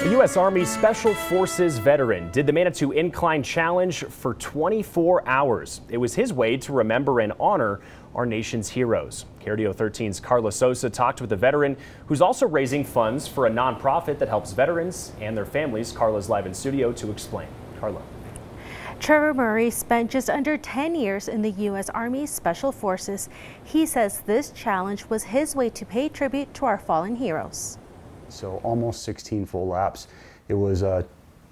A U.S. Army Special Forces veteran did the Manitou Incline Challenge for 24 hours. It was his way to remember and honor our nation's heroes. KRDO 13's Carla Sosa talked with a veteran who's also raising funds for a nonprofit that helps veterans and their families. Carla's live in studio to explain. Carla. Trevor Murray spent just under 10 years in the U.S. Army Special Forces. He says this challenge was his way to pay tribute to our fallen heroes so almost 16 full laps. It was uh,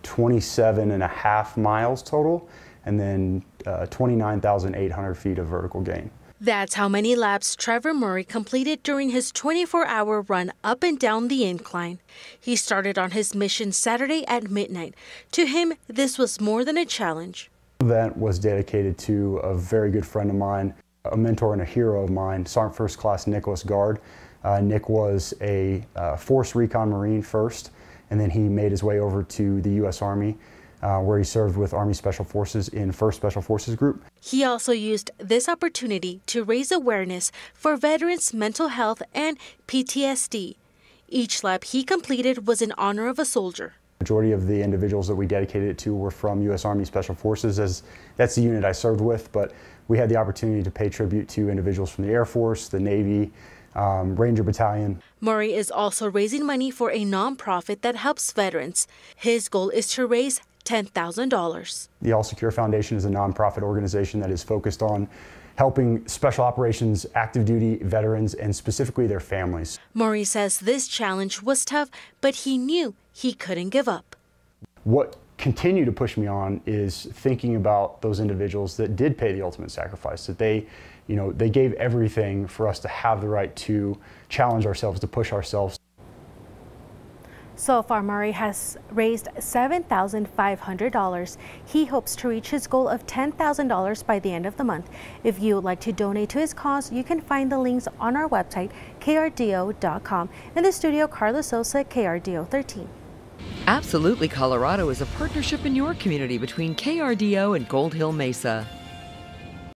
27 and a half miles total, and then uh, 29,800 feet of vertical gain. That's how many laps Trevor Murray completed during his 24 hour run up and down the incline. He started on his mission Saturday at midnight. To him, this was more than a challenge. The event was dedicated to a very good friend of mine, a mentor and a hero of mine, Sergeant First Class Nicholas Guard. Uh, Nick was a uh, Force Recon Marine first, and then he made his way over to the U.S. Army. Uh, where he served with Army Special Forces in 1st Special Forces Group. He also used this opportunity to raise awareness for veterans' mental health and PTSD. Each lap he completed was in honor of a soldier. Majority of the individuals that we dedicated it to were from U.S. Army Special Forces, as that's the unit I served with. But we had the opportunity to pay tribute to individuals from the Air Force, the Navy, um, Ranger Battalion. Murray is also raising money for a nonprofit that helps veterans. His goal is to raise $10,000. The All Secure Foundation is a nonprofit organization that is focused on helping special operations active duty veterans and specifically their families. Murray says this challenge was tough, but he knew he couldn't give up. What continue to push me on is thinking about those individuals that did pay the ultimate sacrifice, that they, you know, they gave everything for us to have the right to challenge ourselves, to push ourselves. So far, Murray has raised $7,500. He hopes to reach his goal of $10,000 by the end of the month. If you would like to donate to his cause, you can find the links on our website, krdo.com. In the studio, Carla Sosa, KRDO 13. Absolutely Colorado is a partnership in your community between KRDO and Gold Hill Mesa.